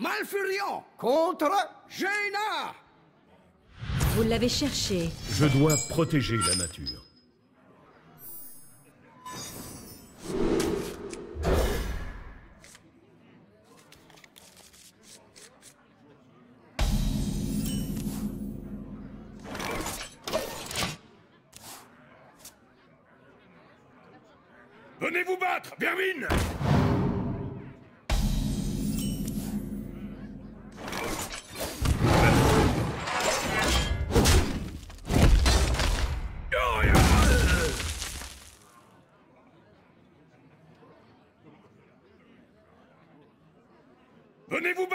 Malfurion contre Jaina Vous l'avez cherché. Je dois protéger la nature. Venez vous battre, Vermine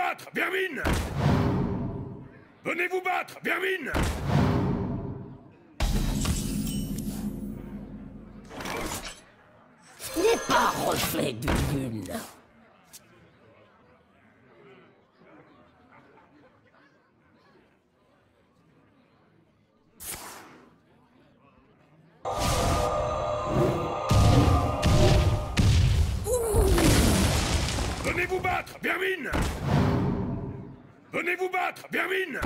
battre, Vermine! Venez vous battre, Vermine! N'est pas reflet de lune. Venez vous battre, Vermine Venez vous battre, Vermine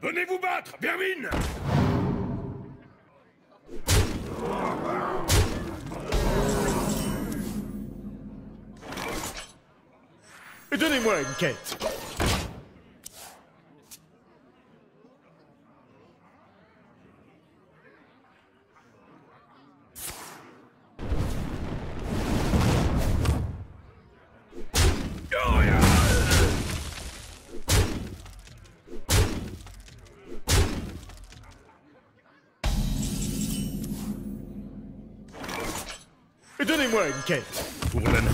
Venez vous battre, Vermine Donnez-moi une quête. Donnez-moi une quête. Pour la nature.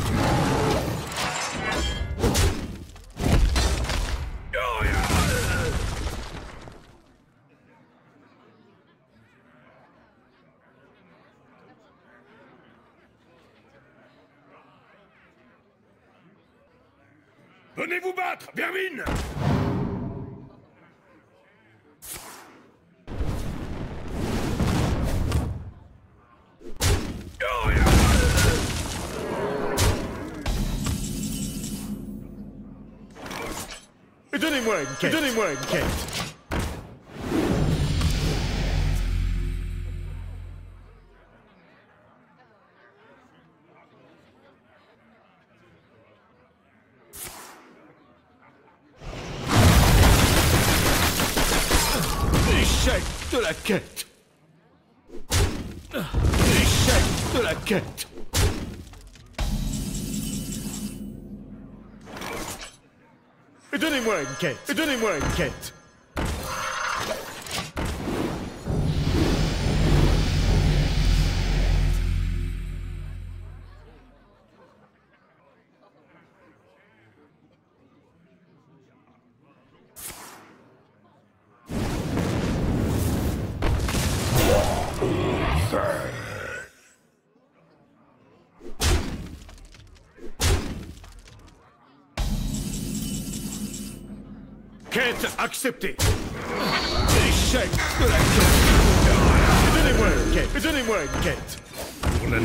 Venez vous battre, Vermine Donnez-moi une quête. Donnez-moi une quête. Échec de la quête. Échec de la quête. Donnez-moi une quête. Donnez-moi une quête. Quête acceptée. Échec de la quête. Donnez-moi quête. Donnez-moi une quête. Pour la.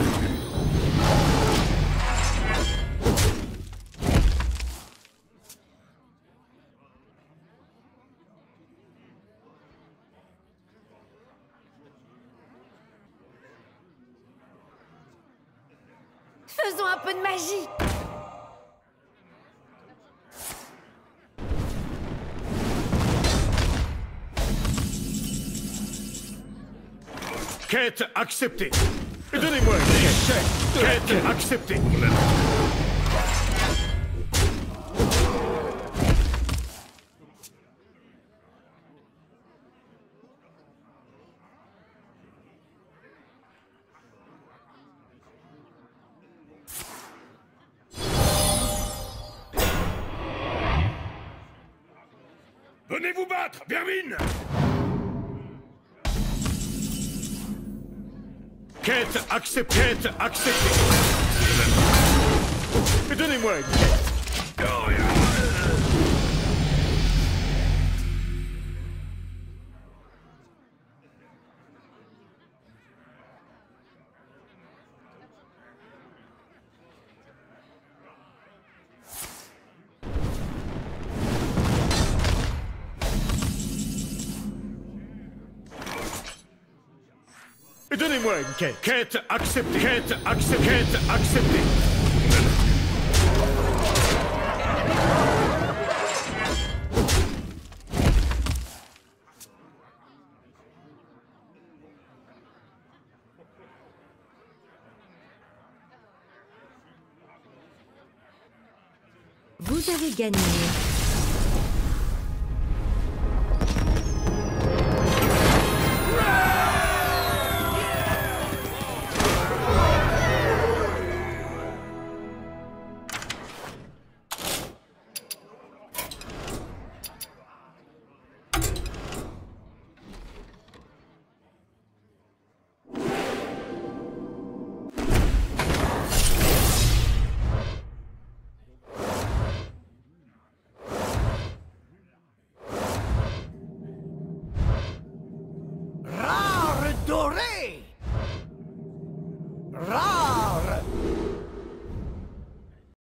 Faisons un peu de magie Quête acceptée. Donnez-moi une quête. Quête acceptée. Venez vous battre, Vermine Quête acceptée. Quête acceptée. Donnez-moi une. Donnez-moi une quête. Quête. Quête acceptée. Acceptée. Vous avez gagné.